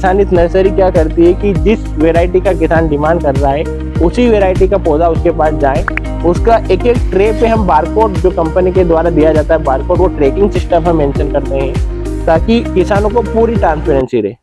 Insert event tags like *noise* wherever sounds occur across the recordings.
किसान इस नर्सरी क्या करती है कि जिस वेराइटी का किसान डिमांड कर रहा है, उसी वेराइटी का पौधा उसके पास जाए। उसका एक एक ट्रे पे हम बारकोड जो कंपनी के द्वारा दिया जाता है बारकोड वो ट्रैकिंग सिस्टम हम मेंशन करते हैं, ताकि किसानों को पूरी ट्रांसपेरेंसी रहे।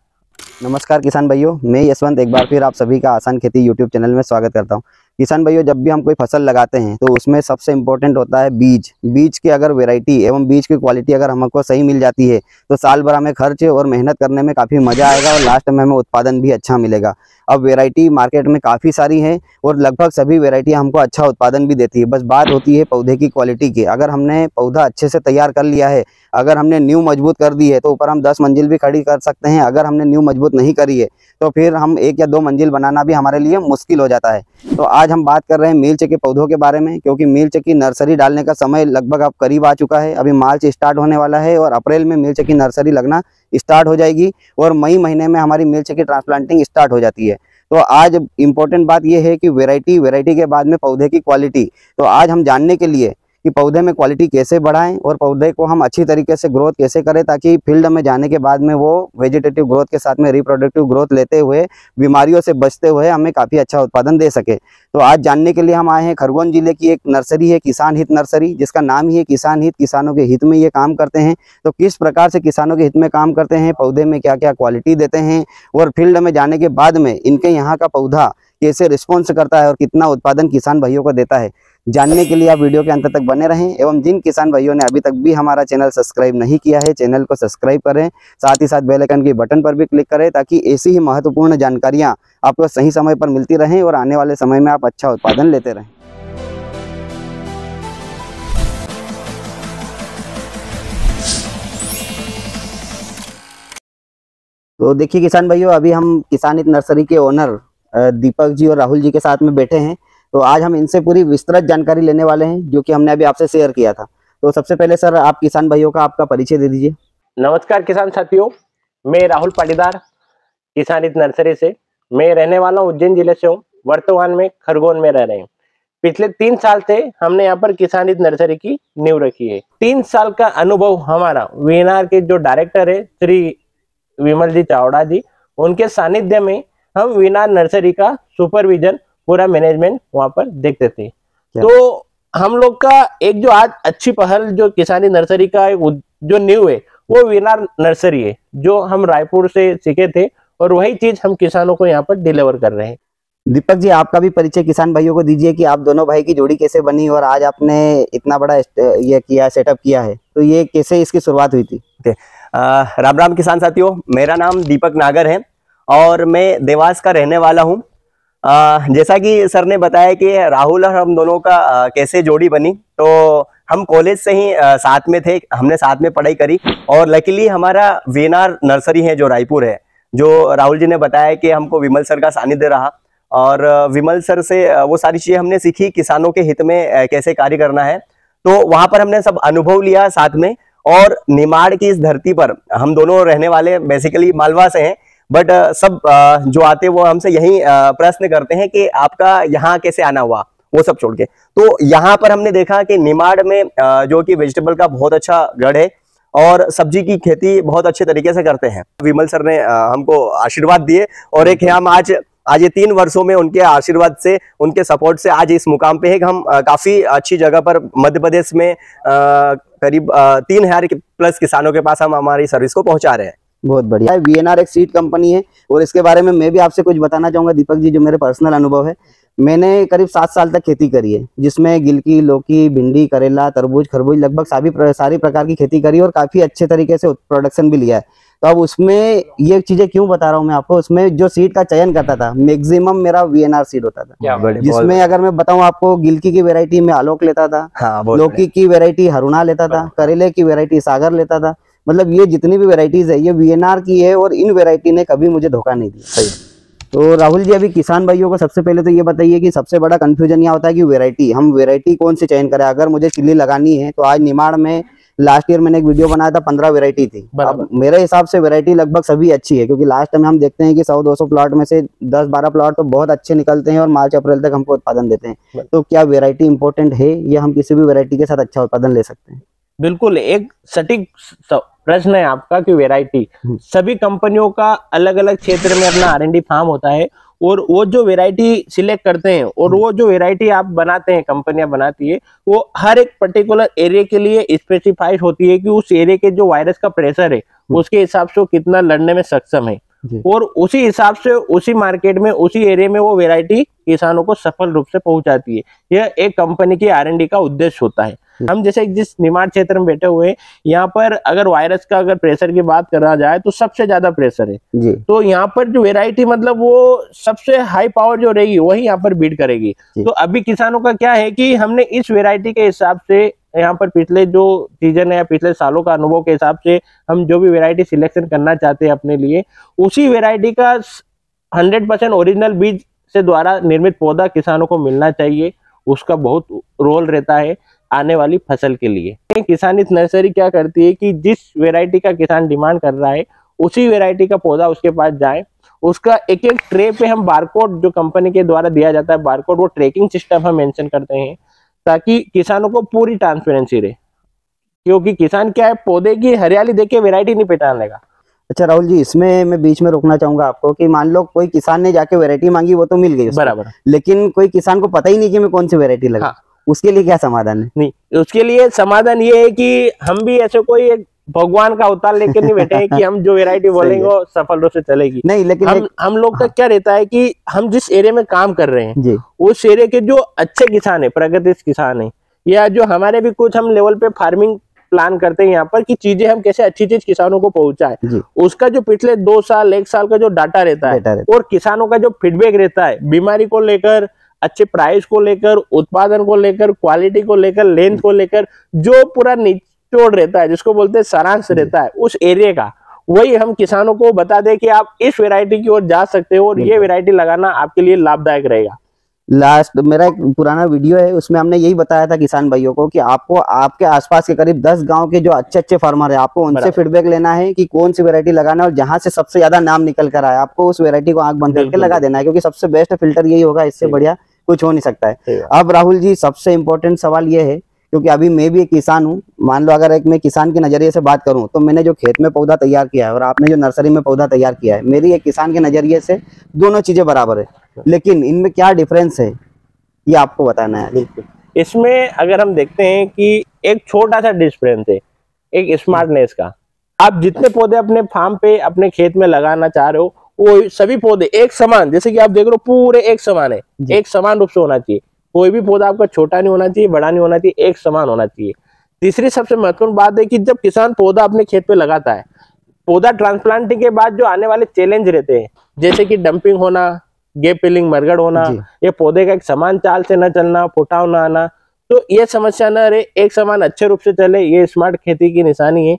नमस्कार किसान भाइयों, मैं यशवंत एक बार फिर आप सभी का आसान खेती यूट्यूब चैनल में स्वागत करता हूँ। किसान भाइयों, जब भी हम कोई फ़सल लगाते हैं तो उसमें सबसे इम्पोर्टेंट होता है बीज। बीज की अगर वैरायटी एवं बीज की क्वालिटी अगर हमको सही मिल जाती है तो साल भर हमें खर्च और मेहनत करने में काफ़ी मज़ा आएगा और लास्ट में हमें उत्पादन भी अच्छा मिलेगा। अब वेराइटी मार्केट में काफ़ी सारी है और लगभग सभी वेराइटी हमको अच्छा उत्पादन भी देती है। बस बात होती है पौधे की क्वालिटी की। अगर हमने पौधा अच्छे से तैयार कर लिया है, अगर हमने न्यू मज़बूत कर दी है तो ऊपर हम दस मंजिल भी खड़ी कर सकते हैं। अगर हमने न्यू मज़बूत नहीं करी है तो फिर हम एक या दो मंजिल बनाना भी हमारे लिए मुश्किल हो जाता है। तो आज हम बात कर रहे हैं मिर्च के पौधों के बारे में, क्योंकि मिर्च की नर्सरी डालने का समय लगभग अब करीब आ चुका है। अभी मार्च स्टार्ट होने वाला है और अप्रैल में मिर्च की नर्सरी लगना स्टार्ट हो जाएगी और मई महीने में हमारी मिर्च की ट्रांसप्लांटिंग स्टार्ट हो जाती है। तो आज इम्पोर्टेंट बात यह है कि वेराइटी वेराइटी के बाद में पौधे की क्वालिटी। तो आज हम जानने के लिए कि पौधे में क्वालिटी कैसे बढ़ाएँ और पौधे को हम अच्छी तरीके से ग्रोथ कैसे करें ताकि फ़ील्ड में जाने के बाद में वो वेजिटेटिव ग्रोथ के साथ में रिप्रोडक्टिव ग्रोथ लेते हुए, बीमारियों से बचते हुए हमें काफ़ी अच्छा उत्पादन दे सके। तो आज जानने के लिए हम आए हैं खरगोन ज़िले की एक नर्सरी है, किसान हित नर्सरी, जिसका नाम ही है किसान हित, किसानों के हित में ये काम करते हैं। तो किस प्रकार से किसानों के हित में काम करते हैं, पौधे में क्या क्या क्वालिटी देते हैं और फ़ील्ड में जाने के बाद में इनके यहाँ का पौधा कैसे रिस्पॉन्स करता है और कितना उत्पादन किसान भाइयों को देता है, जानने के लिए आप वीडियो के अंत तक बने रहें। एवं जिन किसान भाइयों ने अभी तक भी हमारा चैनल सब्सक्राइब नहीं किया है, चैनल को सब्सक्राइब करें। साथ ही साथ बेल आइकन के बटन पर भी क्लिक करें ताकि ऐसी ही महत्वपूर्ण जानकारियाँ आपको सही समय पर मिलती रहें और आने वाले समय में आप अच्छा उत्पादन लेते रहें। तो देखिए किसान भाइयों, अभी हम किसान नर्सरी के ओनर दीपक जी और राहुल जी के साथ में बैठे हैं। तो आज हम इनसे पूरी विस्तृत जानकारी लेने वाले हैं, जो कि हमने अभी आपसे शेयर किया था। तो सबसे पहले सर, आप किसान भाइयों का आपका परिचय दे दीजिए। नमस्कार किसान साथियों, मैं राहुल पाटीदार, किसान इस नर्सरी से। मैं रहने वाला हूँ उज्जैन ज़िले से हूँ, वर्तमान में खरगोन में रह रहे हैं। पिछले तीन साल से हमने यहाँ पर किसान इस नर्सरी की नींव रखी है। तीन साल का अनुभव हमारा, वीएनआर के जो डायरेक्टर है, श्री विमल जी चावड़ा जी, उनके सानिध्य में हम वीनार नर्सरी का सुपरविजन पूरा मैनेजमेंट वहाँ पर देखते थे। तो हम लोग का एक जो आज अच्छी पहल जो किसानी नर्सरी का जो न्यू है वो विनार नर्सरी है जो हम रायपुर से सीखे थे और वही चीज़ हम किसानों को यहाँ पर डिलीवर कर रहे हैं। दीपक जी आपका भी परिचय किसान भाइयों को दीजिए कि आप दोनों भाई की जोड़ी कैसे बनी और आज आपने इतना बड़ा ये किया सेटअप किया है। तो ये कैसे इसकी शुरुआत हुई थी? राम राम किसान साथियों मेरा नाम दीपक नागर है। और मैं देवास का रहने वाला हूँ। जैसा कि सर ने बताया कि राहुल और हम दोनों का कैसे जोड़ी बनी तो हम कॉलेज से ही साथ में थे, हमने साथ में पढ़ाई करी और लकीली हमारा वेनार नर्सरी है जो रायपुर है, जो राहुल जी ने बताया कि हमको विमल सर का सानिध्य रहा और विमल सर से वो सारी चीज़ें हमने सीखी, किसानों के हित में कैसे कार्य करना है। तो वहाँ पर हमने सब अनुभव लिया साथ में और निमाड़ की इस धरती पर हम दोनों रहने वाले बेसिकली मालवा से हैं। बट uh, सब uh, जो आते वो हमसे यही uh, प्रश्न करते हैं कि आपका यहाँ कैसे आना हुआ? वो सब छोड़ के। तो यहाँ पर हमने देखा कि निमाड़ में जो कि वेजिटेबल का बहुत अच्छा गढ़ है और सब्ज़ी की खेती बहुत अच्छे तरीके से करते हैं। विमल सर ने हमको आशीर्वाद दिए और एक है हम आज आज ये तीन वर्षों में उनके आशीर्वाद से उनके सपोर्ट से आज इस मुकाम पे है कि हम काफ़ी अच्छी जगह पर मध्य प्रदेश में करीब तीन हज़ार प्लस किसानों के पास हम हमारी सर्विस को पहुँचा रहे हैं। बहुत बढ़िया वी एन आर एक सीट कंपनी है। और इसके बारे में मैं भी आपसे कुछ बताना चाहूँगा। दीपक जी जो मेरे पर्सनल अनुभव है मैंने करीब सात साल तक खेती करी है जिसमें गिलकी लौकी भिंडी करेला तरबूज खरबूज लगभग सभी सारी प्रकार की खेती करी और काफ़ी अच्छे तरीके से प्रोडक्शन भी लिया है। तो अब उसमें ये चीज़ें क्यों बता रहा हूँ मैं आपको? उसमें जो सीट का चयन करता था मैक्सिमम मेरा वीएनआर सीट होता था। जिसमें अगर मैं बताऊँ आपको गिलकी की वेरायटी में आलोक लेता था हाँ, लौकी की वेरायटी हरुणा लेता था करेले की वेरायटी सागर लेता था मतलब ये जितनी भी वेराइटीज है ये वीएनआर की है और इन वेराइटी ने कभी मुझे धोखा नहीं दिया। सही। तो राहुल जी अभी किसान भाइयों को सबसे पहले तो ये बताइए कि सबसे बड़ा कंफ्यूजन यहाँ होता है कि वेराइटी हम वेराइटी कौन सी चयन करें? अगर मुझे चिल्ली लगानी है तो आज निमाड़ में लास्ट ईयर मैंने एक वीडियो बनाया था पंद्रह वेरायटी थी। अब मेरे हिसाब से वेरायटी लगभग सभी अच्छी है क्योंकि लास्ट में हम देखते हैं कि सौ दो सौ प्लॉट में से दस बारह प्लॉट तो बहुत अच्छे निकलते हैं और मार्च अप्रैल तक हमको उत्पादन देते हैं। तो क्या वेरायटी इंपॉर्टेंट है? या हम किसी भी वेरायटी के साथ अच्छा उत्पादन ले सकते हैं। बिल्कुल एक सटीक प्रश्न है आपका कि वैरायटी हम्म। सभी कंपनियों का अलग अलग क्षेत्र में अपना आर एन डी फार्म होता है और वो जो वैरायटी सिलेक्ट करते हैं और वो जो वैरायटी आप बनाते हैं कंपनियाँ बनाती है वो हर एक पर्टिकुलर एरिया के लिए स्पेसिफाइड होती है कि उस एरिया के जो वायरस का प्रेशर है उसके हिसाब से वो कितना लड़ने में सक्षम है। और उसी हिसाब से उसी मार्केट में उसी एरिया में वो वैरायटी किसानों को सफल रूप से पहुंचाती है। यह एक कंपनी की आरएनडी का उद्देश्य होता है। हम जैसे जिस निमाड़ क्षेत्र में बैठे हुए यहाँ पर अगर वायरस का अगर प्रेशर की बात करा जाए तो सबसे ज़्यादा प्रेशर है। तो यहाँ पर जो वेराइटी मतलब वो सबसे हाई पावर जो रहेगी वही यहाँ पर बीट करेगी। तो अभी किसानों का क्या है कि हमने इस वेराइटी के हिसाब से यहाँ पर पिछले जो सीज़न है या पिछले सालों का अनुभव के हिसाब से हम जो भी वेरायटी सिलेक्शन करना चाहते हैं अपने लिए उसी वेरायटी का हंड्रेड परसेंट ओरिजिनल बीज से द्वारा निर्मित पौधा किसानों को मिलना चाहिए। उसका बहुत रोल रहता है। आने वाली फ़सल के लिए। किसान इस नर्सरी क्या करती है कि जिस वेराइटी का किसान डिमांड कर रहा है उसी वेराइटी का पौधा उसके पास जाए। उसका एक एक ट्रे पे हम बारकोड जो कंपनी के द्वारा दिया जाता है बारकोड वो ट्रैकिंग सिस्टम हम मेंशन करते हैं ताकि किसानों को पूरी ट्रांसपेरेंसी रहे। क्योंकि किसान क्या है पौधे की हरियाली देख के वेराइटी नहीं पहचान लेगा अच्छा राहुल जी इसमें मैं बीच में रोकना चाहूँगा आपको कि मान लो कोई किसान ने जाके वैरायटी मांगी वो तो मिल गई बराबर। लेकिन कोई किसान को पता ही नहीं कि मैं कौन सी वैरायटी लगा। हाँ। उसके लिए क्या समाधान है? नहीं उसके लिए समाधान ये है कि हम भी ऐसे कोई एक भगवान का अवतार लेकर नहीं बैठे हैं कि हम जो वेराइटी *laughs* बोलेंगे वो सफल रूप से चलेगी। नहीं लेकिन हम हम लोग का क्या रहता है कि हम जिस एरिया में काम कर रहे हैं जी। उस एरिया के जो अच्छे किसान है प्रगतिश किसान है या जो हमारे भी कुछ हम लेवल पे फ़ार्मिंग प्लान करते हैं यहाँ पर कि चीज़ें हम कैसे अच्छी चीज़ किसानों को पहुँचाए। उसका जो पिछले दो साल एक साल का जो डाटा रहता है और किसानों का जो फीडबैक रहता है बीमारी को लेकर अच्छे प्राइस को लेकर उत्पादन को लेकर क्वालिटी को लेकर लेंथ को लेकर जो पूरा निचोड़ रहता है जिसको बोलते हैं सारांश रहता है उस एरिया का वही हम किसानों को बता दें कि आप इस वेरायटी की ओर जा सकते हो और ये। वेराइटी लगाना आपके लिए लाभदायक रहेगा। लास्ट मेरा एक पुराना वीडियो है उसमें हमने यही बताया था किसान भाइयों को कि आपको आपके आसपास के करीब 10 गाँव के जो अच्छे अच्छे फार्मर है आपको उनसे फीडबैक लेना है कि कौन सी वैरायटी लगाना है और जहाँ से सबसे ज़्यादा नाम निकल कर आए आपको उस वैरायटी को आँख बंद करके लगा देना है क्योंकि सबसे बेस्ट फ़िल्टर यही होगा इससे बढ़िया कुछ हो नहीं सकता है। अब राहुल जी सबसे इम्पोर्टेंट सवाल ये है क्योंकि अभी मैं भी एक किसान हूँ मान लो अगर एक मैं किसान के नज़रिए से बात करूँ तो मैंने जो खेत में पौधा तैयार किया है और आपने जो नर्सरी में पौधा तैयार किया है मेरी एक किसान के नज़रिए से दोनों चीज़ें बराबर है। लेकिन इनमें क्या डिफरेंस है ये आपको बताना है। इसमें अगर हम देखते हैं कि एक छोटा सा डिफरेंस है एक स्मार्टनेस का। आप जितने पौधे अपने फार्म पे अपने खेत में लगाना चाह रहे हो वो सभी पौधे एक समान जैसे कि आप देख रहे हो पूरे एक समान है। एक समान रूप से होना चाहिए। कोई भी पौधा आपका छोटा नहीं होना चाहिए बड़ा नहीं होना चाहिए एक समान होना चाहिए। तीसरी सबसे महत्वपूर्ण बात है कि जब किसान पौधा अपने खेत पे लगाता है पौधा ट्रांसप्लांटिंग के बाद जो आने वाले चैलेंज रहते हैं जैसे कि डंपिंग होना गेप फिलिंग मरगड़ होना। ये पौधे का एक समान चाल से न चलना फुटाव न आना तो ये समस्या न रहे एक समान अच्छे रूप से चले ये स्मार्ट खेती की निशानी है।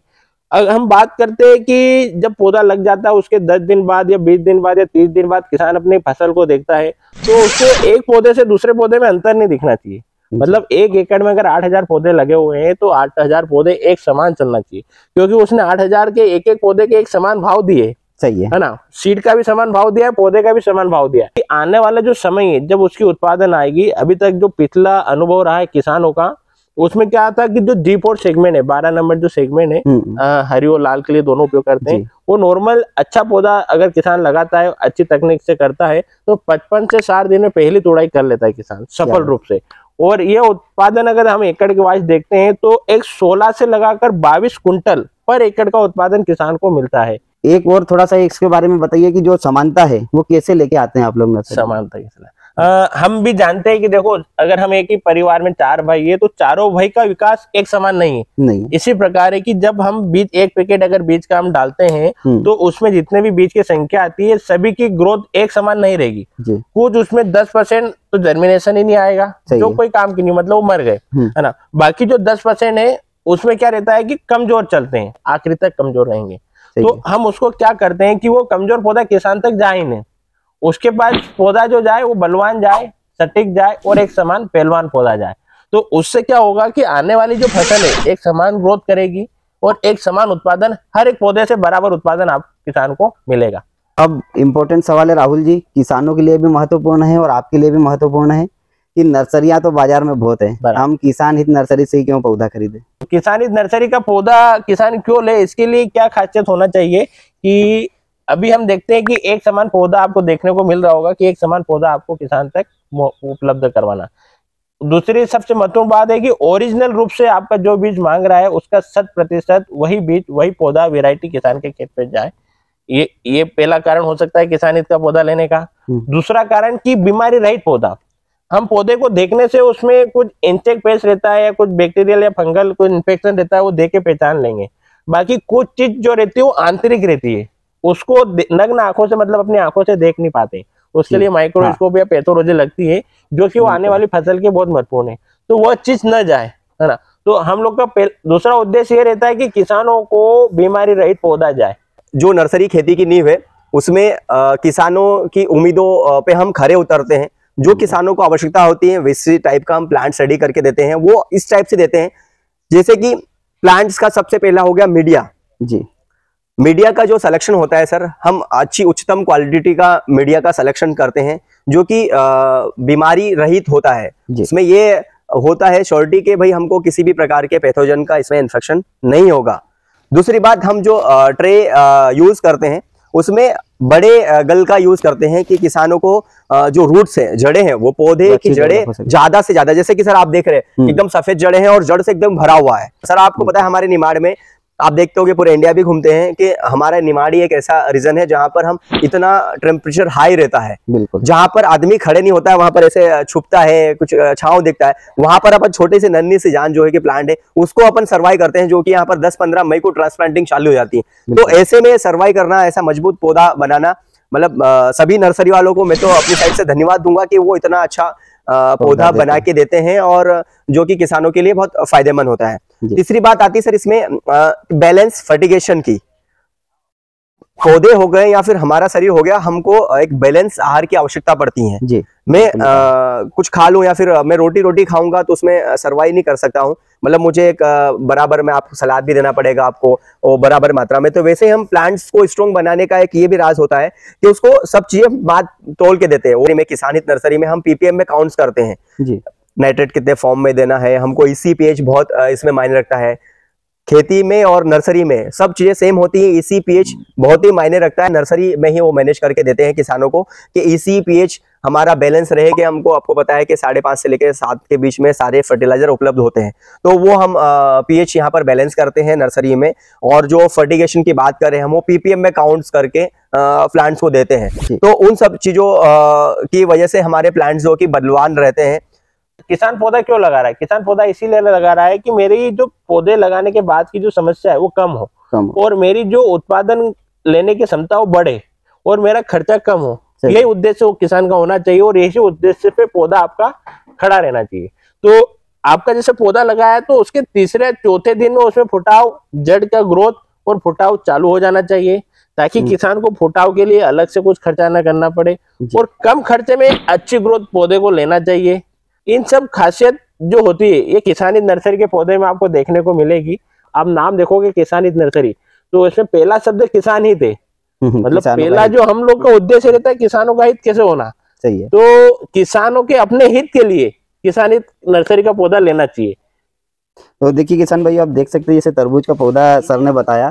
अगर हम बात करते हैं कि जब पौधा लग जाता है उसके दस दिन बाद या बीस दिन बाद या तीस दिन बाद किसान अपनी फ़सल को देखता है तो उसको एक पौधे से दूसरे पौधे में अंतर नहीं दिखना चाहिए। मतलब एक एकड़ में अगर आठ हज़ार पौधे लगे हुए हैं तो आठ हज़ार पौधे एक समान चलना चाहिए क्योंकि उसने आठ हज़ार के एक एक पौधे के एक समान भाव दिए। सही है। है ना? सीड का भी समान भाव दिया है पौधे का भी समान भाव दिया है। आने वाला जो समय है जब उसकी उत्पादन आएगी अभी तक जो पिछला अनुभव रहा है किसानों का उसमें क्या था कि जो डी फोर सेगमेंट है बारह नंबर जो सेगमेंट है हम्म, हरी और लाल के लिए दोनों उपयोग करते हैं। वो नॉर्मल अच्छा पौधा अगर किसान लगाता है अच्छी तकनीक से करता है तो पचपन से साठ दिन में पहली तोड़ाई कर लेता है किसान सफल रूप से। और ये उत्पादन अगर हम एकड़ के वाइज देखते हैं तो एक 16 से लगाकर 22 कुंटल पर एकड़ का उत्पादन किसान को मिलता है। एक और थोड़ा सा इसके बारे में बताइए कि जो समानता है वो कैसे लेके आते हैं आप लोग? समानता अ, हम भी जानते हैं कि देखो अगर हम एक ही परिवार में चार भाई है तो चारों भाई का विकास एक समान नहीं है। नहीं। इसी प्रकार है कि जब हम बीज एक पैकेट अगर बीज का हम डालते हैं हम्म, तो उसमें जितने भी बीज की संख्या आती है सभी की ग्रोथ एक समान नहीं रहेगी। कुछ उसमें दस परसेंट तो जर्मिनेशन ही नहीं आएगा। जो। कोई काम की नहीं मतलब वो मर गए हम्म। है ना? बाकी जो दस परसेंट है उसमें क्या रहता है कि कमज़ोर चलते हैं आखिरी तक कमज़ोर रहेंगे। तो हम उसको क्या करते हैं कि वो कमज़ोर पौधा किसान तक जाए ही नहीं। उसके पास पौधा जो जाए वो बलवान जाए सटीक जाए और एक समान पहलवान पौधा जाए। तो उससे क्या होगा कि आने वाली जो फ़सल है एक समान ग्रोथ करेगी और एक समान उत्पादन हर एक पौधे से बराबर उत्पादन आप किसान को मिलेगा। अब इम्पोर्टेंट सवाल है राहुल जी किसानों के लिए भी महत्वपूर्ण है और आपके लिए भी महत्वपूर्ण है कि नर्सरियाँ तो बाज़ार में बहुत है। हम किसान हित नर्सरी से ही क्यों पौधा खरीदे? किसान हित नर्सरी का पौधा किसान क्यों ले इसके लिए क्या खासियत होना चाहिए कि अभी हम देखते हैं कि एक समान पौधा आपको देखने को मिल रहा होगा कि एक समान पौधा आपको किसान तक उपलब्ध करवाना। दूसरी सबसे महत्वपूर्ण बात है कि ओरिजिनल रूप से आपका जो बीज मांग रहा है उसका शत प्रतिशत वही बीज वही पौधा वैरायटी किसान के खेत पे जाए। ये ये पहला कारण हो सकता है किसान इसका पौधा लेने का। हम्म। दूसरा कारण कि बीमारी रहित पौधा। हम पौधे को देखने से उसमें कुछ इंसेक्ट पेस्ट रहता है या कुछ बैक्टीरियल या फंगल कोई इन्फेक्शन रहता है वो देख के पहचान लेंगे। बाकी कुछ चीज़ जो रहती है वो आंतरिक रहती है। उसको नग्न आँखों से मतलब अपनी आँखों से देख नहीं पाते। उसके लिए माइक्रोस्कोप या पैथोलॉजी लगती है जो कि वो आने वाली फ़सल के बहुत महत्वपूर्ण है। तो वह चीज़ न जाए है ना? तो हम लोग का दूसरा उद्देश्य ये रहता है कि किसानों को बीमारी रहित पौधा जाए। जो नर्सरी खेती की नींव है उसमें अ, किसानों की उम्मीदों पे हम खरे उतरते हैं। जो किसानों को आवश्यकता होती है वैसी टाइप का हम प्लांट स्टडी करके देते हैं। वो इस टाइप से देते हैं। जैसे कि प्लांट्स का सबसे पहला हो गया मीडिया जी। मीडिया का जो सिलेक्शन होता है सर हम अच्छी उच्चतम क्वालिटी का मीडिया का सिलेक्शन करते हैं जो कि बीमारी रहित होता है। इसमें ये होता है श्योरिटी के भाई हमको किसी भी प्रकार के पैथोजन का इसमें इन्फेक्शन नहीं होगा। दूसरी बात हम जो ट्रे यूज़ करते हैं उसमें बड़े गल का यूज़ करते हैं कि किसानों को जो रूट्स हैं जड़े हैं वो पौधे की जड़ें। ज़्यादा से ज़्यादा जैसे कि सर आप देख रहे हैं हम्म। एकदम सफ़ेद जड़े हैं और जड़ से एकदम भरा हुआ है। सर आपको पता है हमारे निमाड़ में आप देखते होगे पूरे इंडिया भी घूमते हैं कि हमारा निमाड़ी एक ऐसा रीजन है जहाँ पर हम इतना टेम्परेचर हाई रहता है। बिल्कुल। जहाँ पर आदमी खड़े नहीं होता है वहाँ पर ऐसे छुपता है कुछ छाव दिखता है वहाँ पर अपन छोटे से नन्ही से जान जो है कि प्लांट है उसको अपन सर्वाइव करते हैं जो कि यहाँ पर 10-15 मई को ट्रांसप्लांटिंग चालू हो जाती है। तो ऐसे में सर्वाइव करना ऐसा मज़बूत पौधा बनाना मतलब सभी नर्सरी वालों को मैं तो अपनी साइड से धन्यवाद दूँगा कि वो इतना अच्छा पौधा बना के देते हैं और जो कि किसानों के लिए बहुत फ़ायदेमंद होता है। तीसरी बात आती है सर इसमें बैलेंस फर्टिगेशन की। पौधे हो गए या फिर हमारा शरीर हो गया हमको एक बैलेंस आहार की आवश्यकता पड़ती है। जी। मैं अ, कुछ खा लूँ या फिर मैं रोटी रोटी खाऊँगा तो उसमें सर्वाइव नहीं कर सकता हूँ। मतलब मुझे एक बराबर में आपको सलाद भी देना पड़ेगा आपको और बराबर मात्रा में। तो वैसे ही हम प्लांट्स को स्ट्रॉन्ग बनाने का एक ये भी राज होता है कि उसको सब चीज़ें बात तोल के देते हैं। और में किसानित नर्सरी में हम पीपीएम में काउंट्स करते हैं। जी। नाइट्रेट कितने फॉर्म में देना है, हमको इसी पीएच बहुत इसमें मायने रखता है। खेती में और नर्सरी में सब चीज़ें सेम होती है, इसी पीएच बहुत ही मायने रखता है। नर्सरी में ही वो मैनेज करके देते हैं किसानों को कि इसी पीएच हमारा बैलेंस रहे कि हमको, आपको पता है कि साढ़े पाँच से लेकर सात के बीच में सारे फर्टिलाइज़र उपलब्ध होते हैं। तो वो हम पीएच यहाँ पर बैलेंस करते हैं नर्सरी में और जो फर्टिगेशन की बात करें हम, वो पीपीएम में काउंट्स करके प्लांट्स को देते हैं। तो उन सब चीज़ों की वजह से हमारे प्लांट्स जो कि बलवान रहते हैं किसान पौधा क्यों लगा रहा है? किसान पौधा इसीलिए लगा रहा है कि मेरी जो पौधे लगाने के बाद की जो समस्या है वो कम हो। कम और मेरी जो उत्पादन लेने की क्षमता वो बढ़े और मेरा खर्चा कम हो। यही उद्देश्य वो किसान का होना चाहिए और यही उद्देश्य पे पौधा आपका खड़ा रहना चाहिए। तो आपका जैसे पौधा लगाया तो उसके तीसरे चौथे दिन में उसमें फुटाव जड़ का ग्रोथ और फुटाव चालू हो जाना चाहिए ताकि हम्म। किसान को फुटाव के लिए अलग से कुछ खर्चा ना करना पड़े और कम खर्चे में अच्छी ग्रोथ पौधे को लेना चाहिए। इन सब खासियत जो होती है ये किसानित नर्सरी के पौधे में आपको देखने को मिलेगी। आप नाम देखोगे किसानित नर्सरी। तो इसमें पहला शब्द किसान ही। थे मतलब पहला जो हम लोग का उद्देश्य रहता है किसानों का हित कैसे होना। सही है। तो किसानों के अपने हित के लिए किसानित नर्सरी का पौधा लेना चाहिए। तो देखिए किसान भाई आप देख सकते हैं जैसे तरबूज का पौधा सर ने बताया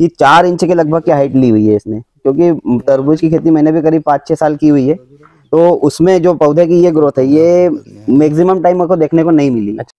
कि चार इंच के लगभग की हाइट ली हुई है इसने। क्योंकि तरबूज की खेती मैंने भी करीब पाँच छह साल की हुई है। तो उसमें जो पौधे की ये ग्रोथ है ये मैक्सिमम टाइम को देखने को नहीं मिली। अच्छा।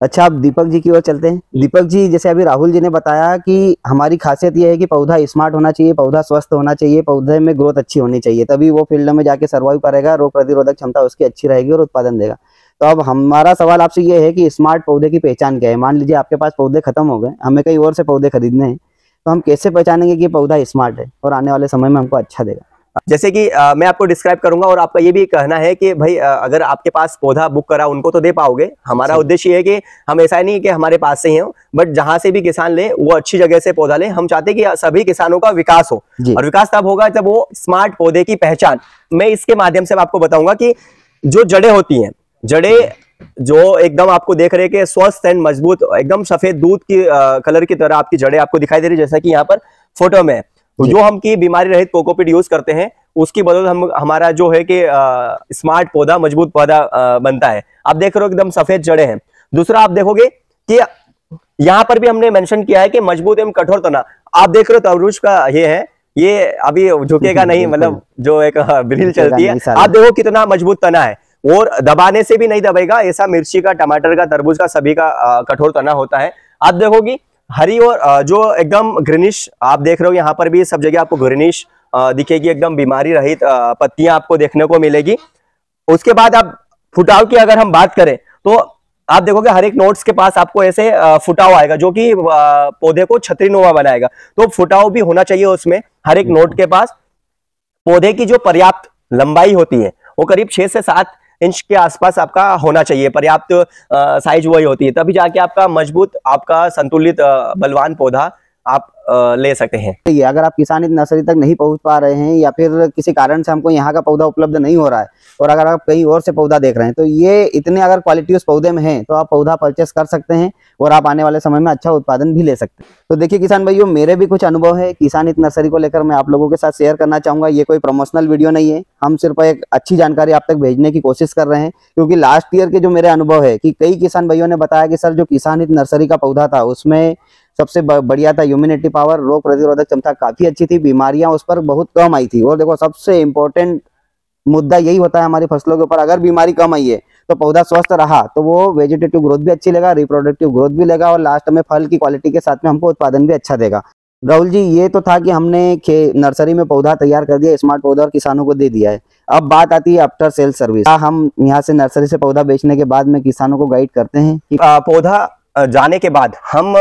अच्छा आप दीपक जी की ओर चलते हैं। दीपक जी जैसे अभी राहुल जी ने बताया कि हमारी खासियत ये है कि पौधा स्मार्ट होना चाहिए पौधा स्वस्थ होना चाहिए पौधे में ग्रोथ अच्छी होनी चाहिए तभी वो फ़ील्ड में जाके सर्वाइव करेगा रोग प्रतिरोधक क्षमता उसकी अच्छी रहेगी और उत्पादन देगा। तो अब हमारा सवाल आपसे ये है कि स्मार्ट पौधे की पहचान क्या है? मान लीजिए आपके पास पौधे खत्म हो गए हमें कई और से पौधे खरीदने हैं तो हम कैसे पहचानेंगे कि पौधा स्मार्ट है और आने वाले समय में हमको अच्छा देगा? जैसे कि अ, मैं आपको डिस्क्राइब करूँगा और आपका ये भी कहना है कि भाई अ, अगर आपके पास पौधा बुक करा उनको तो दे पाओगे। हमारा उद्देश्य ये है कि हम ऐसा नहीं कि हमारे पास से ही हो बट जहाँ से भी किसान ले वो अच्छी जगह से पौधा ले। हम चाहते हैं कि सभी किसानों का विकास हो। और विकास तब होगा जब वो स्मार्ट पौधे की पहचान। मैं इसके माध्यम से आपको बताऊँगा कि जो जड़े होती हैं जड़े जो एकदम आपको देख रहे कि स्वस्थ एंड मज़बूत एकदम सफ़ेद दूध की कलर की तरह आपकी जड़ें आपको दिखाई दे रही है जैसा कि यहाँ पर फ़ोटो में। तो जो। हम की बीमारी रहित कोकोपीट यूज़ करते हैं उसकी बदौलत हम हमारा जो है कि स्मार्ट पौधा मज़बूत पौधा बनता है। आप देख रहे हो एकदम सफ़ेद जड़े हैं। दूसरा आप देखोगे कि यहाँ पर भी हमने मेंशन किया है कि मज़बूत एवं कठोर तना। आप देख रहे हो तरबूज का ये है ये अभी झुकेगा नहीं मतलब जो एक बिल्ल झुकेगा चलती है। आप देखो कितना मज़बूत तना है। और दबाने से भी नहीं दबेगा ऐसा मिर्ची का टमाटर का तरबूज का सभी का कठोर तना होता है। आप देखोगी हरी और जो एकदम ग्रीनिश आप देख रहे हो यहाँ पर भी सब जगह आपको ग्रीनिश दिखेगी एकदम बीमारी रहित पत्तियाँ आपको देखने को मिलेगी। उसके बाद आप फुटाव की अगर हम बात करें तो आप देखोगे हर एक नोट्स के पास आपको ऐसे फुटाव आएगा जो कि पौधे को छतरीनुमा बनाएगा। तो फुटाव भी होना चाहिए उसमें हर एक नोट के पास। पौधे की जो पर्याप्त लंबाई होती है वो करीब छह से सात इंच के आसपास आपका होना चाहिए, पर्याप्त साइज़ वही होती है। तभी जाके आपका मज़बूत, आपका संतुलित बलवान पौधा आप ले सकते हैं। अगर आप किसान नर्सरी तक नहीं पहुँच पा रहे हैं या फिर किसी कारण से हमको यहाँ का पौधा उपलब्ध नहीं हो रहा है और अगर आप कहीं और से पौधा देख रहे हैं तो ये इतने अगर क्वालिटी उस पौधे में है तो आप पौधा परचेस कर सकते हैं और आप आने वाले समय में अच्छा उत्पादन भी ले सकते हैं। तो देखिए किसान भाइयों, मेरे भी कुछ अनुभव है। किसान हित नर्सरी को लेकर मैं आप लोगों के साथ शेयर करना चाहूँगा। ये कोई प्रमोशनल वीडियो नहीं है। हम सिर्फ़ एक अच्छी जानकारी आप तक भेजने की कोशिश कर रहे हैं, क्योंकि लास्ट ईयर के जो मेरे अनुभव है कि कई किसान भाइयों ने बताया कि सर, जो किसान हित नर्सरी का पौधा था, उसमें सबसे बढ़िया था ह्यूमिनिटी पावर रोग प्रतिरोधक क्षमता काफ़ी अच्छी थी, बीमारियाँ उस पर बहुत कम आई थी। और देखो, सबसे इम्पोर्टेंट मुद्दा यही होता है हमारी फ़सलों के ऊपर, अगर बीमारी कम आई है तो पौधा स्वस्थ रहा तो वो वेजिटेटिव ग्रोथ भी अच्छी लेगा रिप्रोडक्टिव ग्रोथ भी लेगा, और लास्ट में फल की क्वालिटी के साथ में हमको उत्पादन भी अच्छा देगा। राहुल जी, ये तो था कि हमने खे नर्सरी में पौधा तैयार कर दिया स्मार्ट पौधा और किसानों को दे दिया है। अब बात आती है आफ्टर सेल सर्विस हम यहाँ से नर्सरी से पौधा बेचने के बाद में किसानों को गाइड करते हैं कि पौधा जाने के बाद हम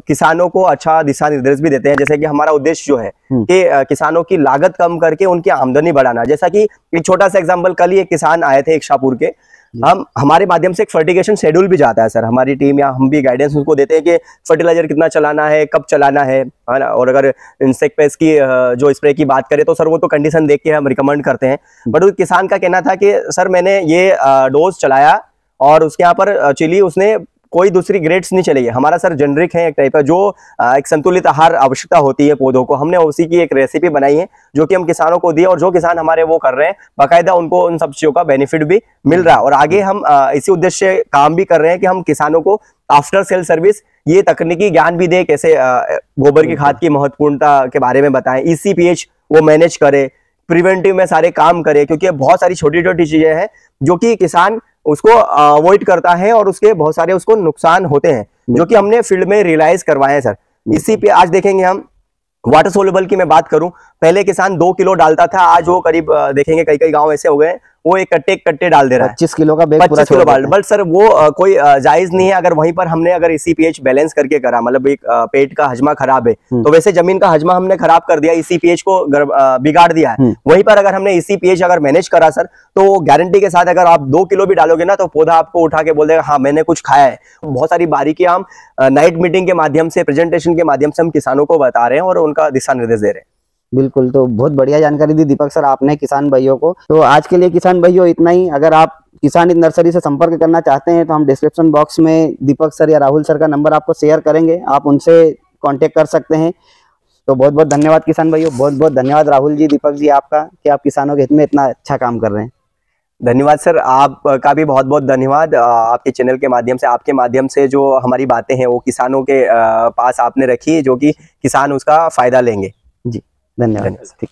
किसानों को अच्छा दिशा निर्देश भी देते हैं। जैसे कि हमारा उद्देश्य जो है हम्म। कि किसानों की लागत कम करके उनकी आमदनी बढ़ाना। जैसा कि एक छोटा सा एग्जांपल कल ही एक किसान आए थे एक शाहपुर के हम हमारे माध्यम से एक फर्टिगेशन शेड्यूल भी जाता है सर। हमारी टीम या हम भी गाइडेंस उनको देते हैं कि फर्टिलाइज़र कितना चलाना है कब चलाना है है ना? और अगर इंसेक्ट पेस्ट की जो स्प्रे की बात करें तो सर वो तो कंडीशन देख के हम रिकमेंड करते हैं। बट उस किसान का कहना था कि सर मैंने ये डोज चलाया और उसके यहाँ पर चिली उसने कोई दूसरी ग्रेड्स नहीं चलेगी। हमारा सर जेनरिक है एक टाइप का जो एक संतुलित आहार आवश्यकता होती है पौधों को। हमने उसी की एक रेसिपी बनाई है, जो कि हम किसानों को दी और जो किसान हमारे वो कर रहे हैं, बाकायदा उनको उन सब चीज़ों का बेनिफिट भी मिल रहा है। और आगे हम इसी उद्देश्य काम भी कर रहे हैं कि हम किसानों को आफ्टर सेल सर्विस ये तकनीकी ज्ञान भी दे, कैसे गोबर की खाद की महत्वपूर्णता के बारे में बताएँ ईसीपीएच वो मैनेज करे प्रिवेंटिव में सारे काम करे, क्योंकि बहुत सारी छोटी छोटी चीज़ें हैं, जो कि किसान उसको अवॉइड करता है और उसके बहुत सारे उसको नुकसान होते हैं जो कि हमने फ़ील्ड में रियलाइज़ करवाए हैं सर इसी पे आज देखेंगे हम। वाटर सोलेबल की मैं बात करूँ पहले किसान दो किलो डालता था आज वो करीब देखेंगे कई कई गाँव ऐसे हो गए वो एक कट्टे कट्टे डाल दे रहा है। पच्चीस किलो का बैग पच्चीस किलो बाल्ट बट सर वो कोई जायज़ नहीं है अगर वहीं पर हमने अगर इसी पीएच बैलेंस करके करा मतलब एक पेट का हजमा खराब है हम्म। तो वैसे ज़मीन का हजमा हमने खराब कर दिया इसी पीएच को बिगाड़ दिया है। हम्म। वहीं पर अगर हमने इसी पीएच अगर मैनेज करा सर तो गारंटी के साथ अगर आप दो किलो भी डालोगे ना तो पौधा आपको उठा के बोल देगा हाँ मैंने कुछ खाया है। बहुत सारी बारीकियाँ हम नाइट मीटिंग के माध्यम से प्रेजेंटेशन के माध्यम से हम किसानों को बता रहे हैं और उनका दिशा निर्देश दे रहे हैं। बिल्कुल तो बहुत बढ़िया जानकारी दी दीपक सर आपने किसान भाइयों को। तो आज के लिए किसान भाइयों इतना ही। अगर आप किसान हित नर्सरी से संपर्क करना चाहते हैं तो हम डिस्क्रिप्शन बॉक्स में दीपक सर या राहुल सर का नंबर आपको शेयर करेंगे। आप उनसे कांटेक्ट कर सकते हैं। तो बहुत बहुत धन्यवाद किसान भाइयों। बहुत बहुत धन्यवाद राहुल जी दीपक जी आपका कि आप किसानों के हित में इतना अच्छा काम कर रहे हैं। धन्यवाद सर आपका भी बहुत बहुत धन्यवाद आपके चैनल के माध्यम से आपके माध्यम से जो हमारी बातें हैं वो किसानों के पास आपने रखी जो कि किसान उसका फ़ायदा लेंगे। धन्यवाद धन्यवाद। ठीक